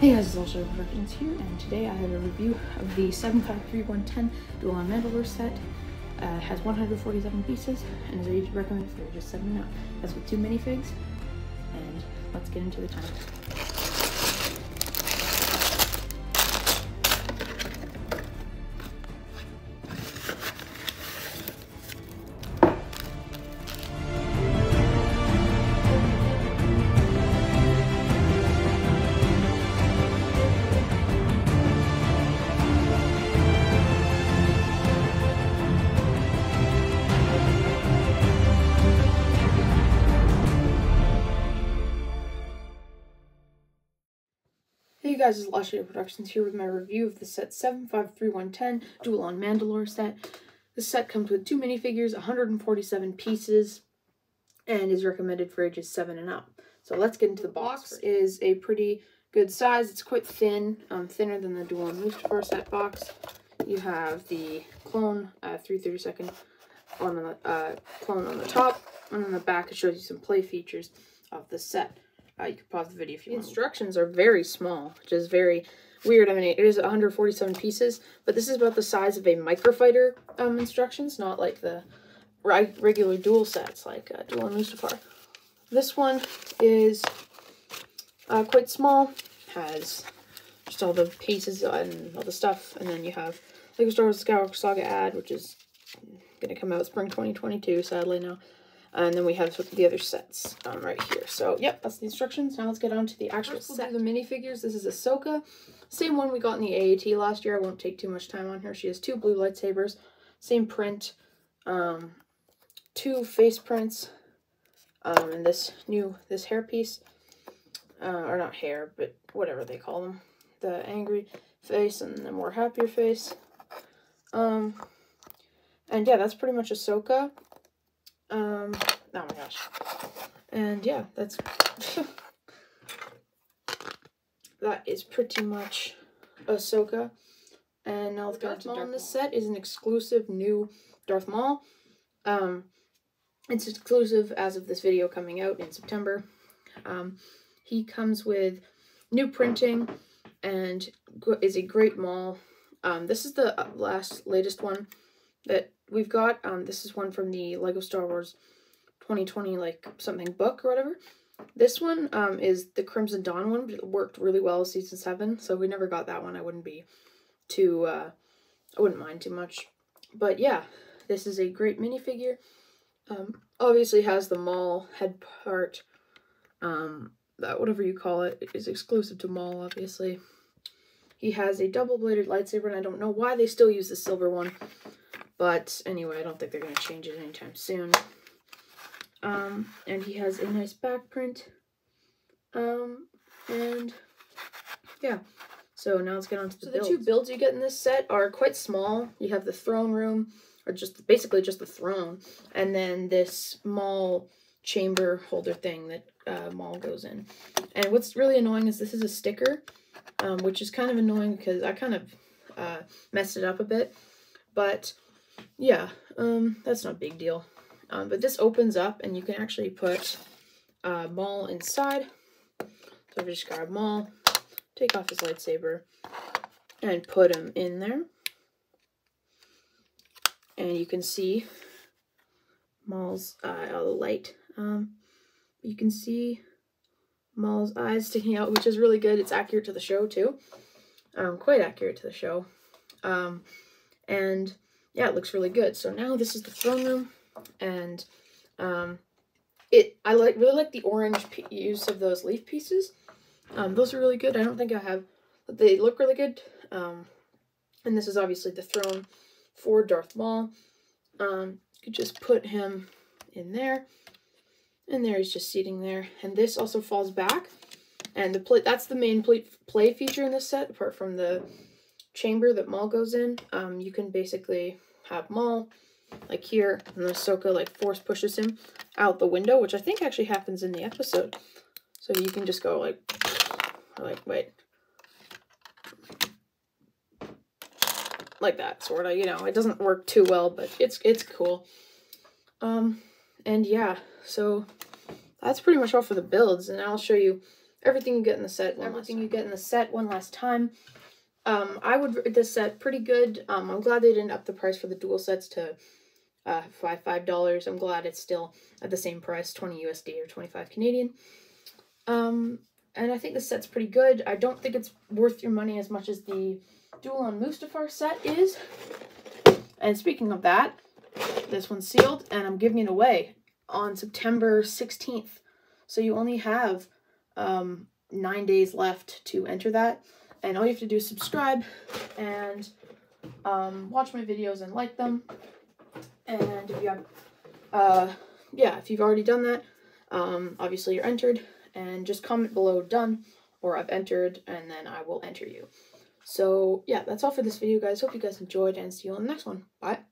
Hey guys, it's also Productions here, and today I have a review of the 753110 Duel Mandalore set. Uh, has 147 pieces and is rated recommended for just 7 and up. Has with two minifigs, and let's get into the time. Guys, it's Lachy Productions here with my review of the set 753110 Duel on Mandalore set. This set comes with two minifigures, 147 pieces, and is recommended for ages 7 and up. So let's get into the box. is a pretty good size. It's quite thin, um, thinner than the Duel on Mustafar set box. You have the clone, uh, 332nd on the uh, clone on the top, and on the back it shows you some play features of the set. Uh, you can pause the video if you the want. instructions are very small, which is very weird. I mean, it is 147 pieces, but this is about the size of a microfighter um, instructions, not like the regular duel sets like uh, Duel and Mustafar. This one is uh, quite small, has just all the pieces and all the stuff, and then you have Lego Star Wars Skywalker Saga ad, which is going to come out spring 2022, sadly now. And then we have the other sets um, right here. So, yep, that's the instructions. Now let's get on to the actual First, set. We'll the minifigures. This is Ahsoka. Same one we got in the AAT last year. I won't take too much time on her. She has two blue lightsabers. Same print. Um, two face prints. Um, and this new, this hair piece. Uh, or not hair, but whatever they call them. The angry face and the more happier face. Um, and yeah, that's pretty much Ahsoka. Um, oh my gosh. And yeah, that's that is pretty much Ahsoka. And now the Darth Maul in this set is an exclusive new Darth Maul. Um, it's exclusive as of this video coming out in September. Um, he comes with new printing and is a great Maul. Um, this is the last latest one that we've got. Um, this is one from the Lego Star Wars 2020, like something book or whatever. This one um, is the Crimson Dawn one, but it worked really well season 7, so we never got that one. I wouldn't be too, uh, I wouldn't mind too much. But yeah, this is a great minifigure. Um, obviously has the Maul head part, um, that whatever you call it, is exclusive to Maul, obviously. He has a double-bladed lightsaber, and I don't know why they still use the silver one. But anyway, I don't think they're going to change it anytime soon. Um, and he has a nice back print. Um, and yeah. So now let's get on to the so builds. the two builds you get in this set are quite small. You have the throne room, or just basically just the throne, and then this small chamber holder thing that uh, Maul goes in. And what's really annoying is this is a sticker, um, which is kind of annoying because I kind of uh, messed it up a bit. But yeah, um, that's not a big deal. Um, but this opens up and you can actually put uh, Maul inside. So I just grab Maul, take off his lightsaber, and put him in there. And you can see Maul's uh, the light. Um, you can see Maul's eyes sticking out, which is really good. It's accurate to the show too. Um, quite accurate to the show. Um, and yeah, it looks really good. So now this is the throne room, and um, it I like really like the orange use of those leaf pieces. Um, those are really good. I don't think I have, they look really good. Um, and this is obviously the throne for Darth Maul. Um, you could just put him in there, and there he's just sitting there. And this also falls back, and the play that's the main play feature in this set, apart from the chamber that Maul goes in, um, you can basically have Maul, like here, and the Ahsoka, like, force pushes him out the window, which I think actually happens in the episode. So you can just go, like, like, wait. Like that, sort of, you know. It doesn't work too well, but it's, it's cool. Um, and yeah, so that's pretty much all for the builds, and I'll show you everything you get in the set. Everything you get in the set one last time. Um, I would this set pretty good. Um, I'm glad they didn't up the price for the duel sets to uh, five five dollars. I'm glad it's still at the same price, twenty USD or twenty five Canadian. Um, and I think the set's pretty good. I don't think it's worth your money as much as the Duel on Mustafar set is. And speaking of that, this one's sealed and I'm giving it away on September 16th. So you only have um, nine days left to enter that. And all you have to do is subscribe and um, watch my videos and like them. And if you have, uh, yeah, if you've already done that, um, obviously you're entered. And just comment below done or I've entered and then I will enter you. So yeah, that's all for this video, guys. Hope you guys enjoyed and see you on the next one. Bye.